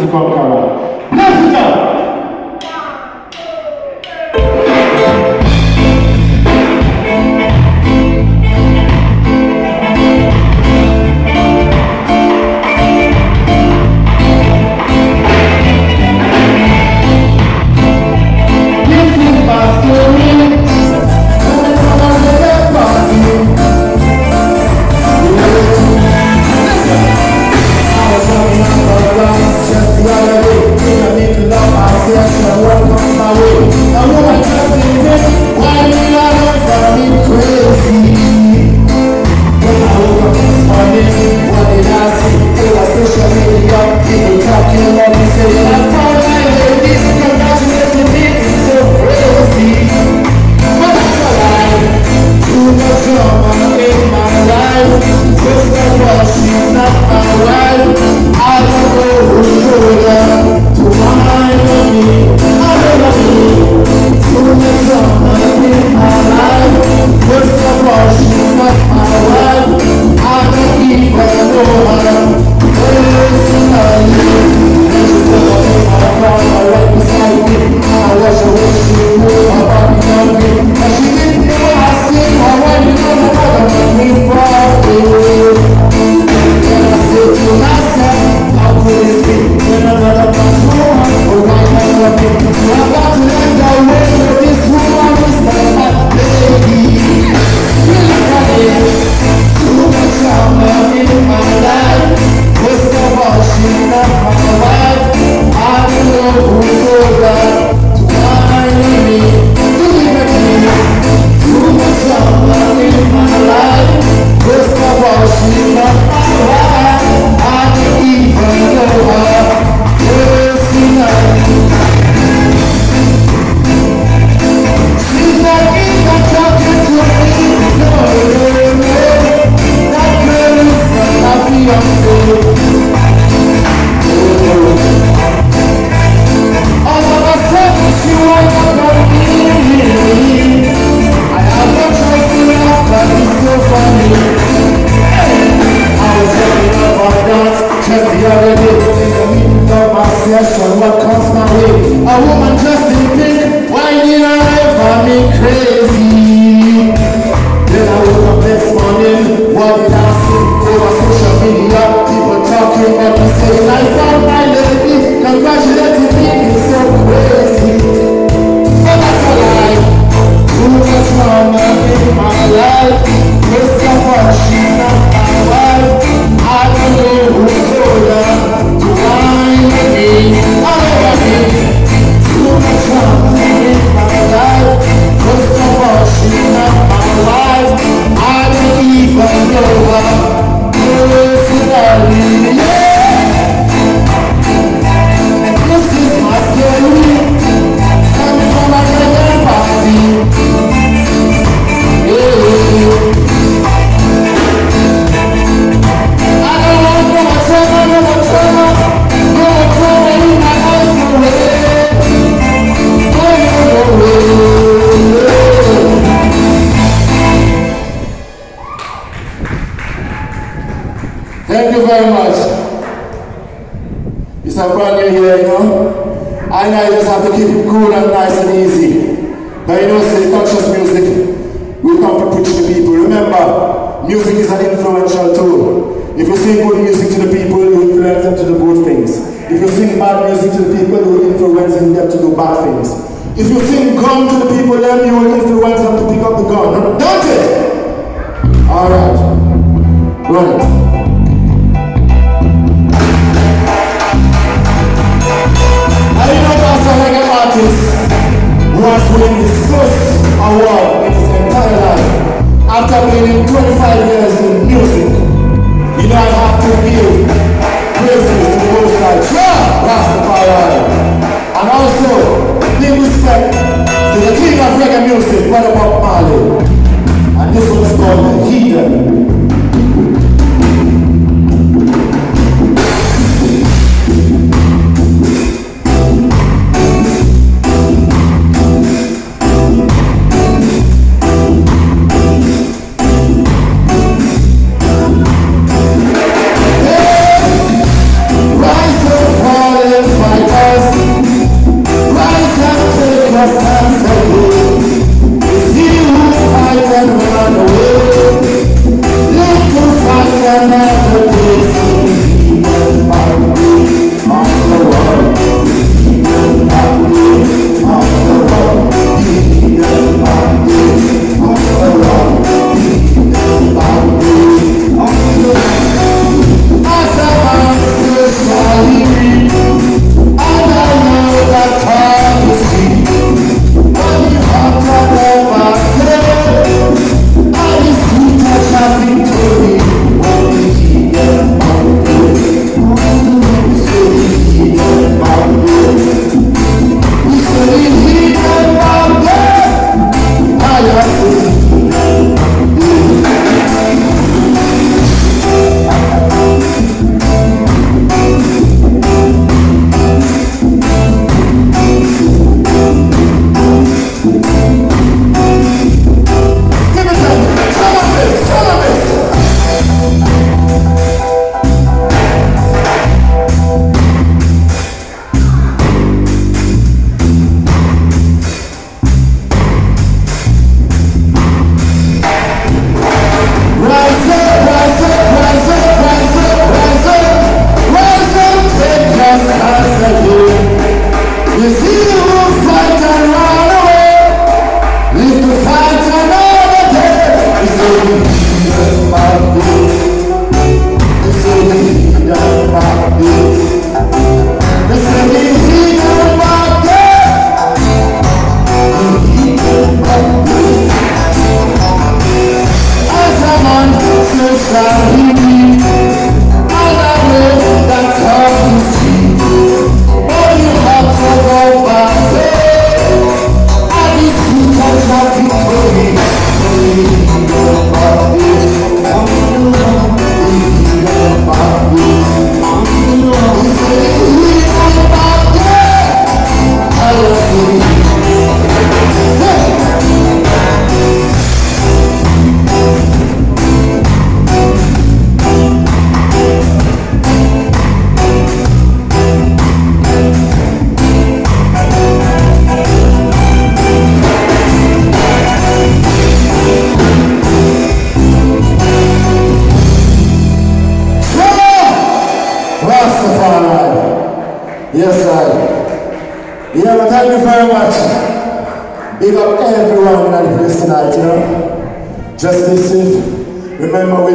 de colocar lá. this morning, 1,000 over social media, people talking about me saying, I found my lady, congratulating me, it's so crazy. But that's a lie, too much drama in my life, Christopher, she's not my wife, I don't know who told her to find me. Jehovah, good value. Cool and nice and easy. But you know, say conscious music, we come to preach to people. Remember, music is an influential tool. If you sing good music to the people, you influence them to do good things. If you sing bad music to the people, you will influence them to do bad things. If you sing gun to the people, then you will influence them to pick up the gun. Don't it? Alright. Run has won the first award in his entire life after being 25 years in music. You know I have to give praises to the Most High, yeah, Rastafari. And also, give respect to the king of reggae music, Brother Bob Marley. And this one is called Heathen.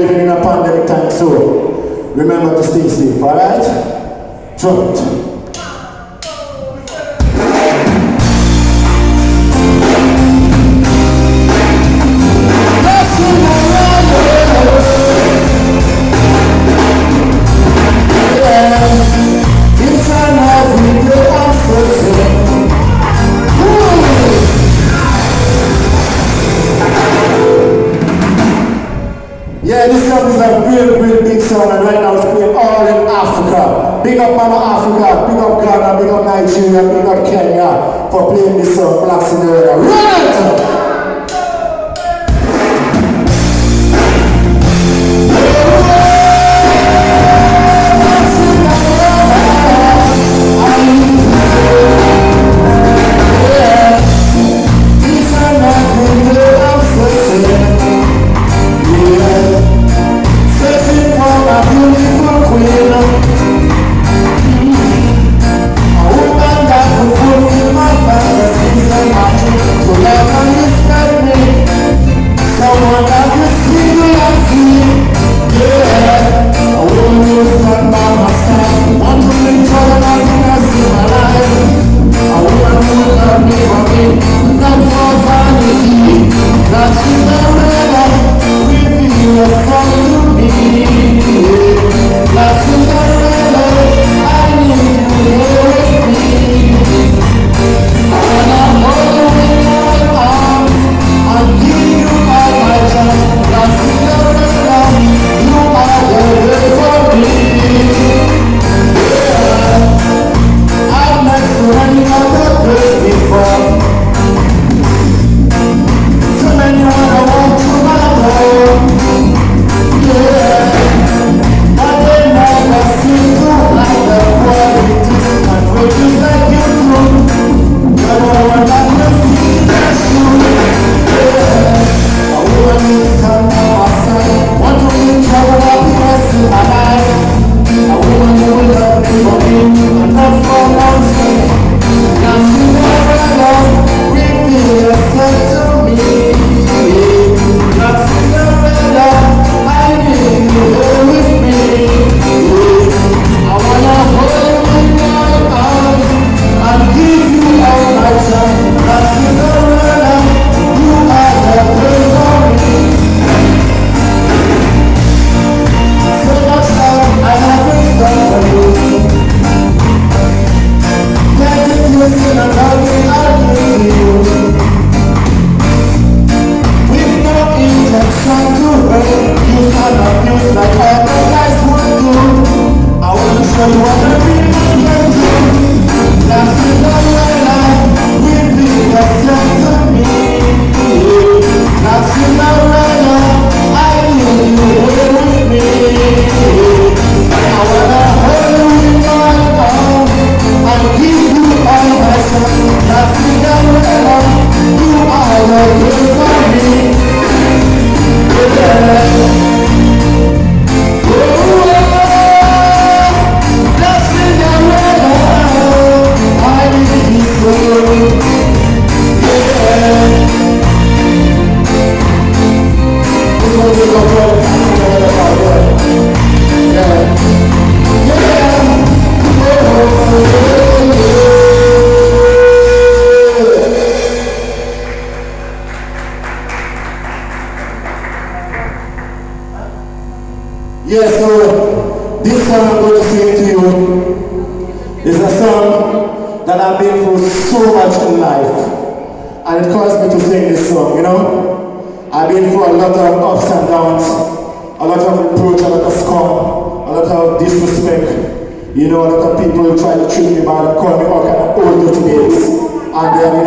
living in a pandemic time, so remember to stay safe, alright? Trump.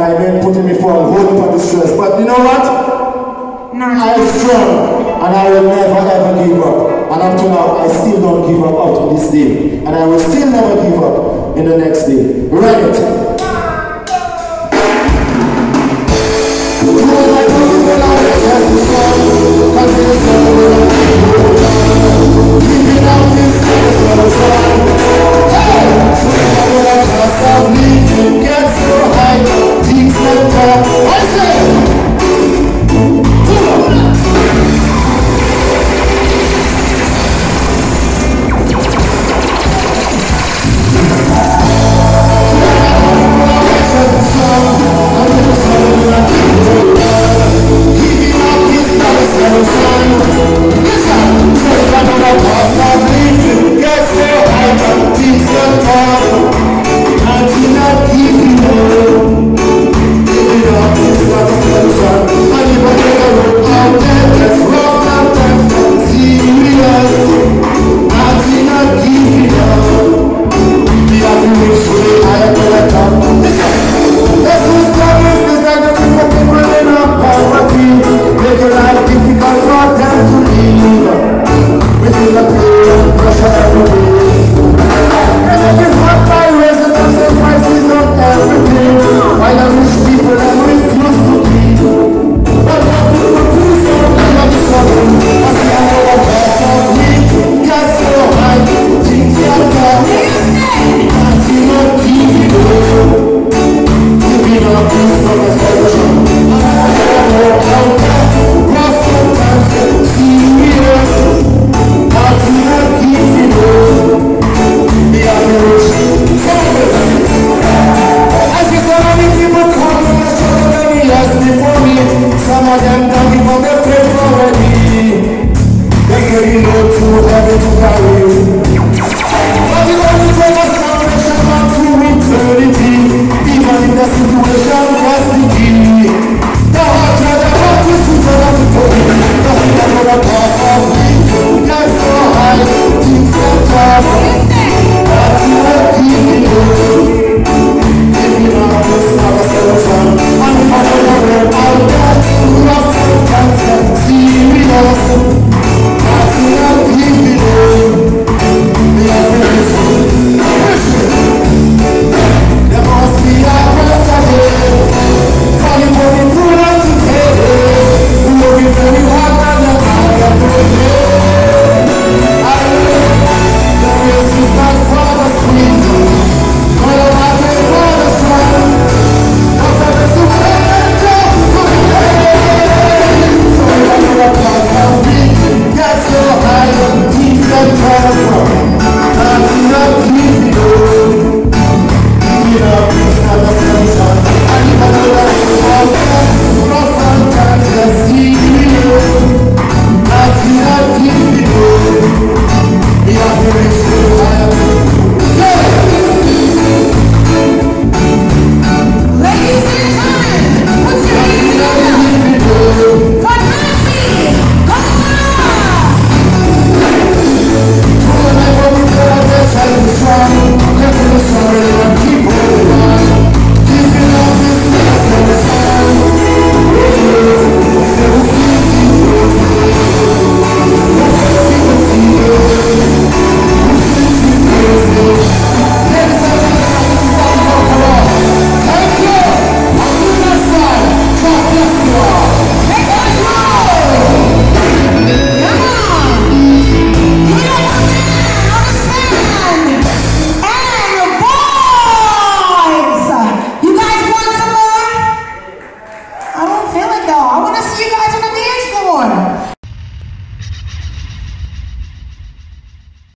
And then, you know, I've been putting me for a whole lot of stress. But you know what? I am strong and I will never ever give up. And up to now, I still don't give up out to this day. And I will still never give up in the next day. It.